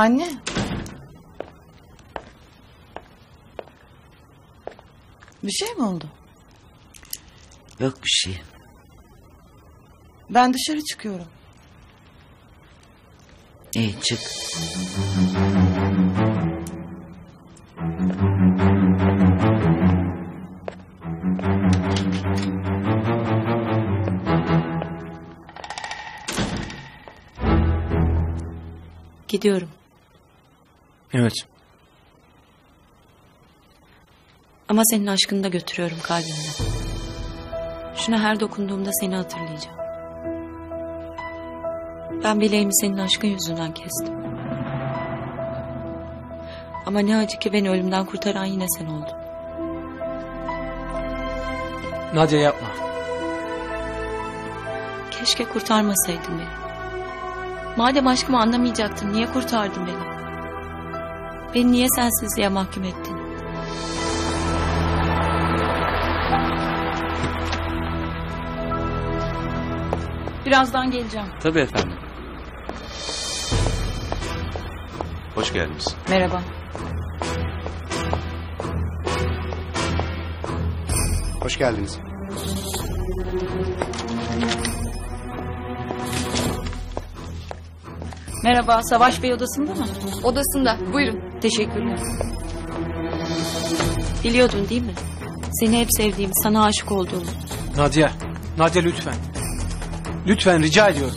Anne. Bir şey mi oldu? Yok bir şey. Ben dışarı çıkıyorum. İyi çık. Gidiyorum. Evet. Ama senin aşkını da götürüyorum kalbimde. Şuna her dokunduğumda seni hatırlayacağım. Ben bileğimi senin aşkın yüzünden kestim. Ama ne acı ki beni ölümden kurtaran yine sen oldun. Nadia yapma. Keşke kurtarmasaydın beni. Madem aşkımı anlamayacaktın niye kurtardın beni? Beni niye sensizliğe mahkum ettin? Birazdan geleceğim. Tabii efendim. Hoş geldiniz. Merhaba. Hoş geldiniz. Merhaba, Savaş Bey odasında mı? Odasında. Buyurun. Teşekkürler. Biliyordun değil mi? Seni hep sevdiğimi, sana aşık olduğumu. Nadia. Nadia lütfen. Lütfen rica ediyorum.